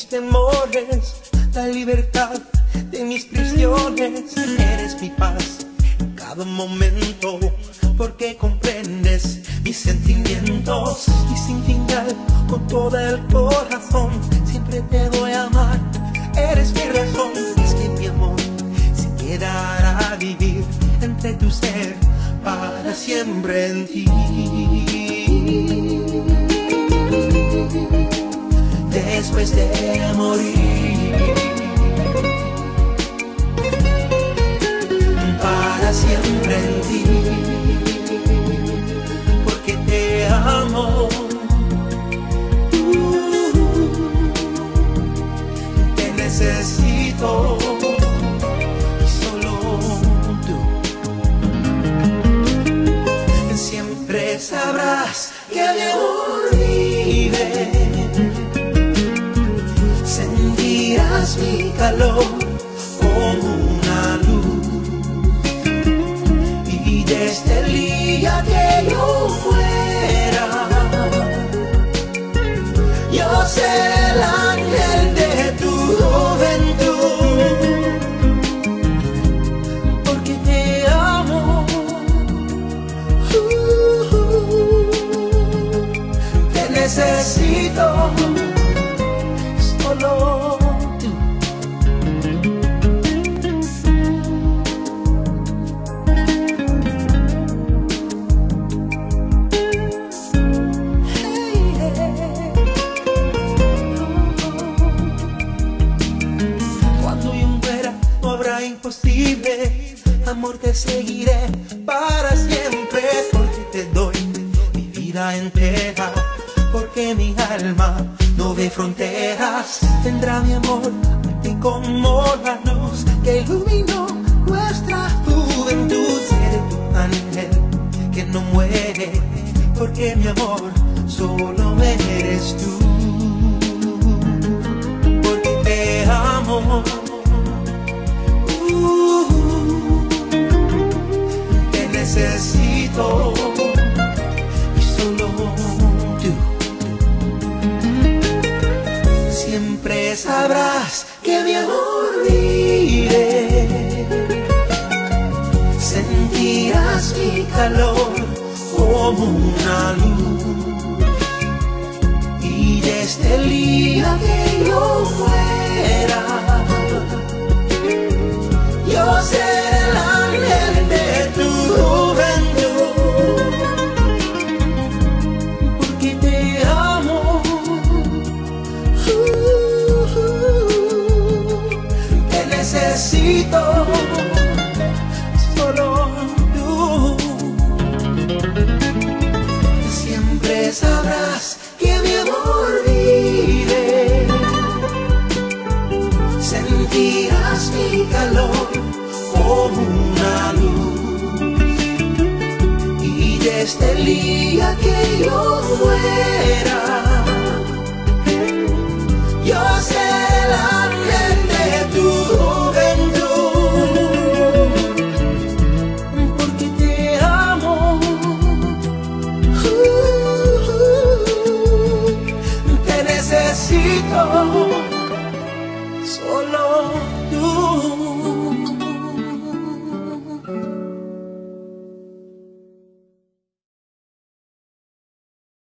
temores, la libertad de mis prisiones. Eres mi paz en cada momento, porque comprendes mis sentimientos. Y sin final, con todo el corazón, siempre te voy a amar. Eres mi razón, es que mi amor se quedará a vivir entre tu ser para siempre en ti. De morir, para siempre en ti, porque te amo. Te necesito. y Solo tú siempre sabrás que mi Calor como una luz. Y desde el día que yo muera, yo seré el ángel de tu juventud. Porque te amo. Te necesito, seguiré para siempre porque te doy mi vida entera, porque mi alma no ve fronteras, tendrá mi amor a ti como la luz que iluminó nuestra juventud, seré tu ángel que no muere, porque mi amor solo eres tú amor vive. Sentirás mi calor como una luz. Y desde el día que yo muera, Sabrás que amor vive. Sentirás mi calor como una luz. Y desde el día que yo muera, necesito. Solo